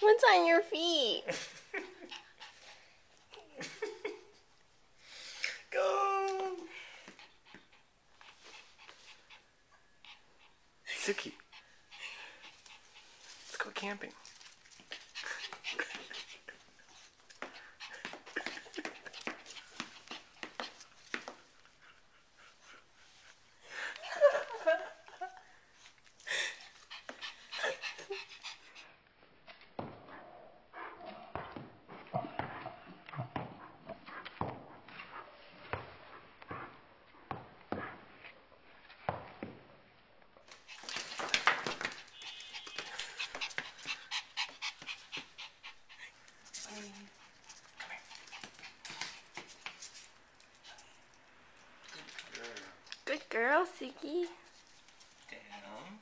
What's on your feet? Go. Suki. Let's go camping. girl, Suki. Down.